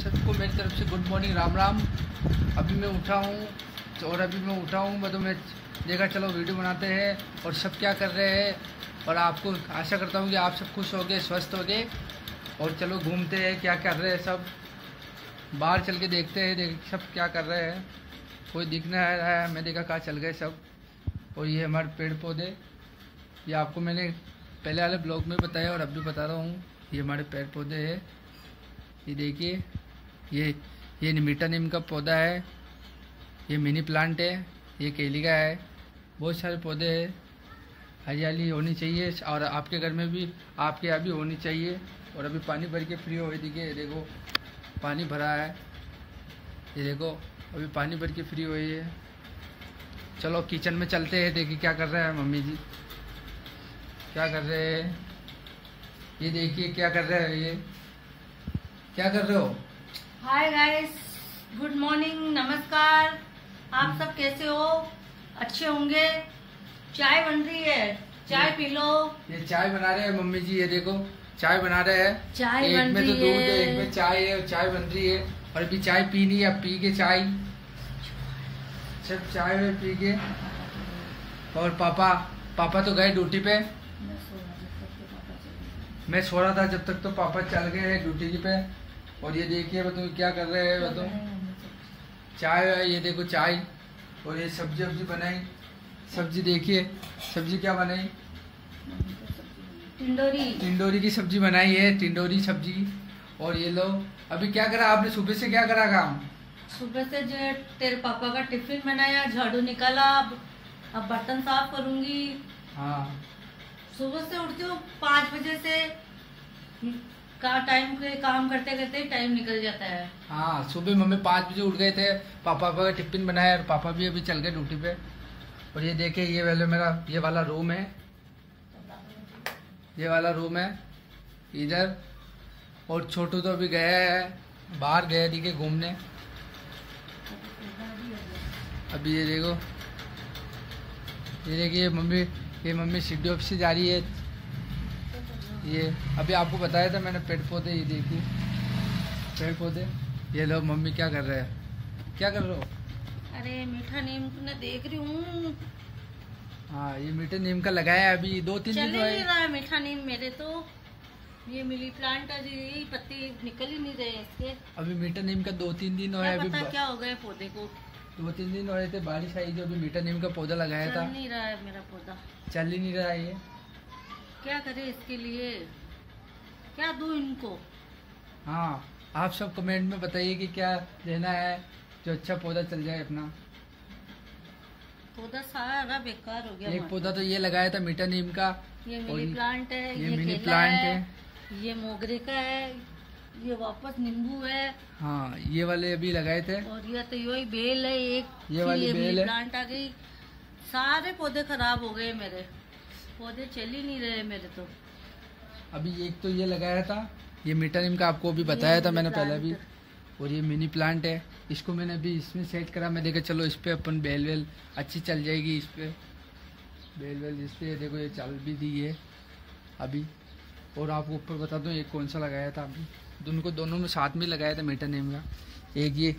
सबको मेरी तरफ़ से गुड मॉर्निंग, राम राम। अभी मैं उठा हूँ और अभी मैं उठा हूँ मतलब मैं देखा, चलो वीडियो बनाते हैं, और सब क्या कर रहे हैं, और आपको आशा करता हूँ कि आप सब खुश हो गए स्वस्थ हो गए और चलो घूमते हैं, क्या कर रहे हैं सब। बाहर चल के देखते हैं, देख, सब क्या कर रहे हैं। कोई दिख नहीं रहा है, मैं देखा कहाँ चल गए सब। और ये हमारे पेड़ पौधे, ये आपको मैंने पहले वाले ब्लॉग में बताया, और अब भी बता रहा हूँ, ये हमारे पेड़ पौधे हैं। ये देखिए ये ये मीठा नीम का पौधा है, ये मिनी प्लांट है, ये केली का है, बहुत सारे पौधे हैं। हरियाली होनी चाहिए और आपके घर में भी, आपके यहाँ भी होनी चाहिए। और अभी पानी भर के फ्री हो देखिए, ये देखो, पानी भरा है। ये देखो, अभी पानी भर के फ्री हुई है। चलो किचन में चलते हैं, देखिए क्या कर रहे हैं मम्मी जी। क्या कर रहे हैं? ये देखिए, क्या कर रहे हैं ये? क्या कर रहे हो? हाय गाइस गुड मॉर्निंग नमस्कार। आप सब कैसे हो? अच्छे होंगे? चाय बन रही है। चाय पी लो। ये चाय बना रहे हैं मम्मी जी ये देखो चाय बना रहे हैं। चाय एक बन में तो दूध है। है। एक में चाय है और चाय बन रही है। और अभी चाय पीनी है अब पी के चाय। सब चाय में पी के। और पापा पापा तो गए ड्यूटी पे। मैं सो रहा था जब तक तो पापा चल गए हैं ड्यूटी पे। और ये देखिए बताओ क्या कर रहे हैं बताओ चाय ये देखो चाय और ये सब्ज़ी वब्जी बनाई। सब्ज़ी देखिए सब्ज़ी क्या बनाई? टिंडोरी। टिंडोरी की सब्ज़ी बनाई है टिंडोरी सब्ज़ी। और ये लो अभी क्या करा आपने? सुबह से क्या करा काम? सुबह से जो है तेरे पापा का टिफ़िन बनाया झाड़ू निकाला अब अब बर्तन साफ़ करूँगी। हाँ। सुबह से उठती हूँ पाँच बजे से टाइम के काम करते करते टाइम निकल जाता है। हाँ सुबह मम्मी पाँच बजे उठ गए थे, पापा का टिफ़िन बनाया और पापा भी अभी चल गए ड्यूटी पे। और ये देखिए, ये वाले मेरा, ये वाला रूम है। ये वाला रूम है, इधर। और छोटू तो अभी गया है, बाहर गया दिखे घूमने। अभी ये देखो, ये देखिए मम्मी, ये मम्मी सीढ़ी ऑफ़िस से जा रही है। ये अभी आपको बताया था मैंने पेड़ पौधे ये देखिए पेड़ पौधे? ये लोग मम्मी क्या कर रहे हैं? क्या कर रहे हो? अरे मीठा नीम ने देख रही हूँ। हाँ ये मीठे नीम का लगाया है अभी दो तीन दिन ही। रहा है मीठा नीम मेरे तो। ये मिली प्लांट है यही पत्ते निकल ही नहीं रहे इसके। अभी मीठा नीम का दो तीन दिन क्या अभी पता क्या हो गया पौधे को। दो तीन दिन हो रहे थे बारिश आई जो अभी मीठा नीम का पौधा लगाया था। नहीं रहा है मेरा पौधा। चल ही नहीं रहा है ये। क्या करे इसके लिए? क्या दूँ इनको? हाँ आप सब कमेंट में बताइए कि क्या देना है जो अच्छा पौधा चल जाए अपना। पौधा सारा बेकार हो गया एक पौधा तो ये लगाया था मीठा नीम का। ये ये- प्लांट है ये ये, मिनी प्लांट है, है। ये मोगरे का है ये वापस नींबू है। हाँ ये वाले अभी लगाए थे। और ये तो यही बेल है एक ये वाली ये बेल मिनी है। प्लांट आ गई। सारे पौधे खराब हो गए मेरे। पौधे चल ही नहीं रहे मेरे तो। अभी एक तो ये लगाया था ये मीटर नीम का आपको अभी बताया था मैंने पहले भी। और ये मिनी प्लांट है इसको मैंने अभी इसमें सेट करा मैं देखा चलो इस पर अपन बेल वेल अच्छी चल जाएगी इस पर बेल वेल इस पे देखो ये चल भी दी है अभी। और आपको ऊपर बता दूँ ये कौन सा लगाया था अभी? दोनों को दोनों में साथ में लगाया था मीटर नीम का। एक ये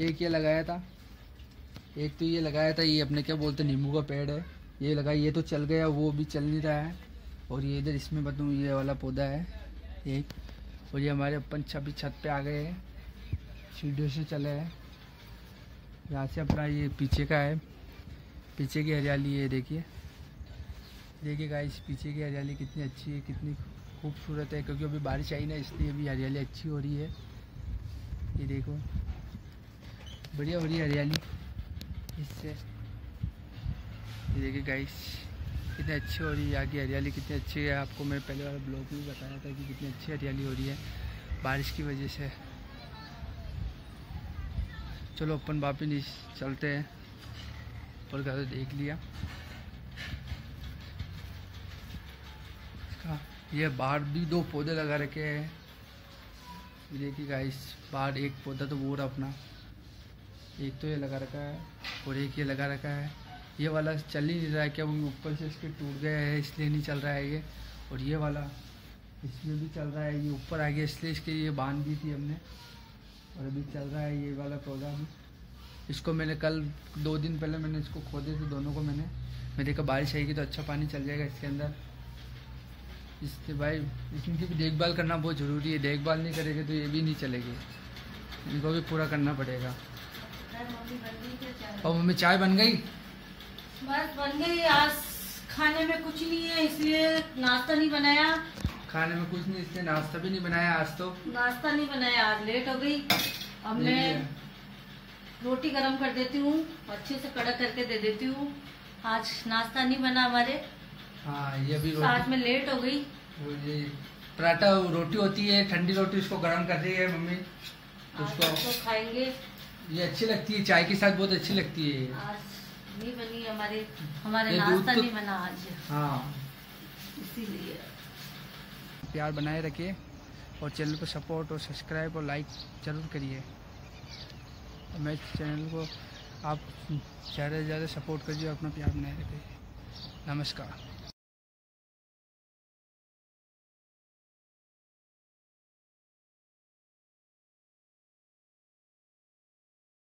एक ये लगाया था। एक तो ये लगाया था ये अपने क्या बोलते नींबू का पेड़ है। ये लगा, ये तो चल गया, वो भी चल नहीं रहा है। और ये इधर इसमें बताऊँ ये वाला पौधा है एक और ये हमारे अपन छबी छत पे आ गए हैं। सीढ़ियों से चले हैं। यहाँ से अपना ये पीछे का है। पीछे की हरियाली है, देखिए। देखिए गाइस पीछे की हरियाली कितनी अच्छी है, कितनी खूबसूरत है, क्योंकि अभी बारिश आई ना, इसलिए अभी हरियाली अच्छी हो रही है। ये देखो बढ़िया हो रही हरियाली। इससे ये देखिए गाइस कितनी अच्छी हो रही है की हरियाली कितनी अच्छी है। आपको मैं पहले वाले ब्लॉग में बताया था कि कितनी अच्छी हरियाली हो रही है बारिश की वजह से। चलो अपन वापिस चलते हैं। ऊपर का तो देख लिया। इसका, ये बाहर भी दो पौधे लगा रखे हैं। देखिए गाइस बाहर एक पौधा तो वो रहा अपना। एक तो ये लगा रखा है और एक ये लगा रखा है। ये वाला चल ही नहीं रहा है क्या वो ऊपर से इसके टूट गया है, इसलिए नहीं चल रहा है ये। और ये वाला, इसमें भी चल रहा है, ये ऊपर आ गया, इसलिए इसके ये बाँध दी थी हमने। और अभी चल रहा है ये वाला पौधा अभी इसको मैंने कल, दो दिन पहले मैंने इसको खोदे थे, दोनों को मैंने। मैं देखा बारिश आएगी तो अच्छा पानी चल जाएगा इसके अंदर। इसके भाई इनकी भी देखभाल करना बहुत ज़रूरी है। देखभाल नहीं करेंगे तो ये भी नहीं चलेगी। इनको भी पूरा करना पड़ेगा? और मम्मी चाय बन गई? बस बन गई। आज खाने में कुछ नहीं है इसलिए नाश्ता नहीं बनाया। खाने में कुछ नहीं इसलिए नाश्ता भी नहीं बनाया आज तो। नाश्ता नहीं बनाया आज लेट हो गई। अब मैं रोटी गरम कर देती हूँ अच्छे से कड़क करके दे देती हूँ। आज नाश्ता नहीं बना हमारे। हाँ ये भी आज में लेट हो गई। वो ये पराठा रोटी होती है ठंडी रोटी उसको गर्म कर रही है मम्मी। उसको खाएँगे। ये अच्छी लगती है चाय के साथ बहुत अच्छी लगती है आज नहीं बनी हमारे हमारे नाश्ता तो- नहीं बना आज। हाँ। इसीलिए। प्यार बनाए रखिए और चैनल को सपोर्ट और सब्सक्राइब और लाइक ज़रूर करिए। मैं चैनल को आप ज़्यादा से ज़्यादा सपोर्ट करिए और अपना प्यार बनाए रखिए। नमस्कार।